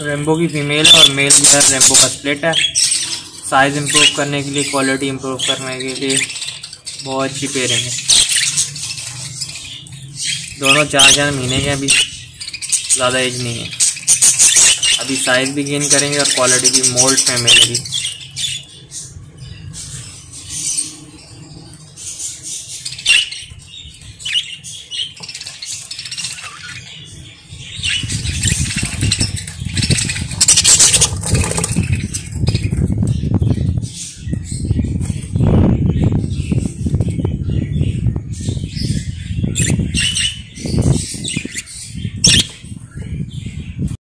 Rainbow की female और mail जो है रेम्बो का स्प्लिट है। साइज़ इंप्रूव करने के लिए क्वालिटी इंप्रूव करने के लिए बहुत अच्छी पेयरिंग है। दोनों चार चार महीने के अभी ज़्यादा एज नहीं है। अभी साइज़ भी गेन करेंगे और क्वालिटी भी मोल्ड में मिलेगी